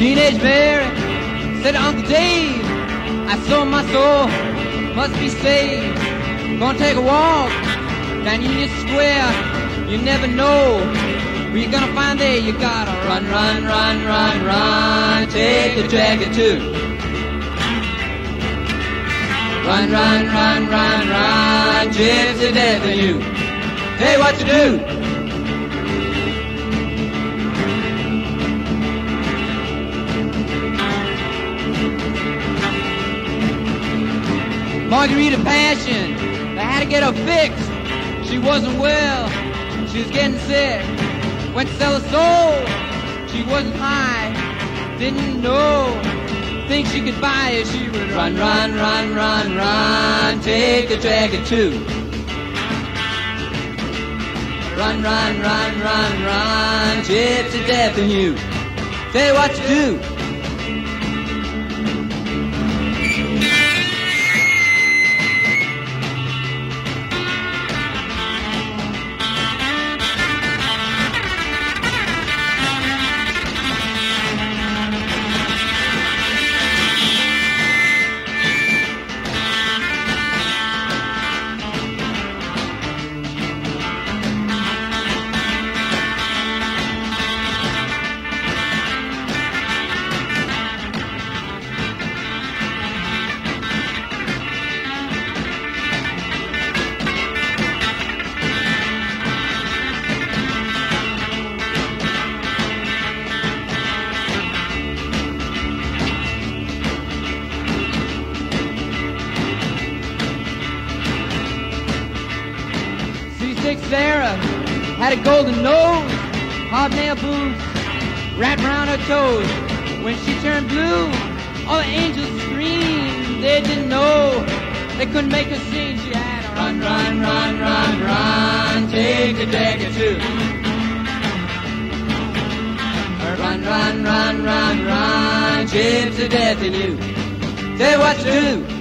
Teenage Mary said to Uncle Dave, I sold my soul, must be saved. Gonna take a walk down Union Square. You never know where you're gonna find there. You gotta run, run, run, run, run. Take the jacket too. Run, run, run, run, run. Gypsy you. Hey, what you do? Margarita Passion. They had to get her fixed. She wasn't well. She was getting sick. Went to sell her soul. She wasn't high. Didn't know. Think she could buy it. She would run, run, run, run, run. Take a jacket too. Run, run, run, run, run. Gypsy death in you. Say what you do. C6 Sarah had a golden nose, hobnail boots wrapped around her toes. When she turned blue, all the angels screamed. They didn't know they couldn't make her sing. She had a run, run, run, run, run, take a dagger too. Run, run, run, run, run, gypsy death in you. Say what you do.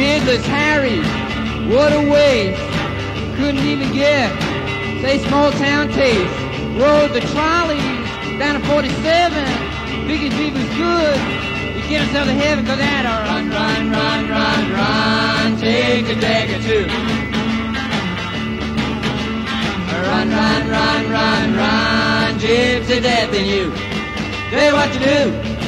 Beardless Harry, what a waste. Couldn't even get, say, small town taste. Rode the trolleys down to 47. Figured he was good. You get yourself to heaven, cause that a run, run, run, run, run. Take a dagger too. Run, run, run, run, run. Gypsy death in you. Say what you do.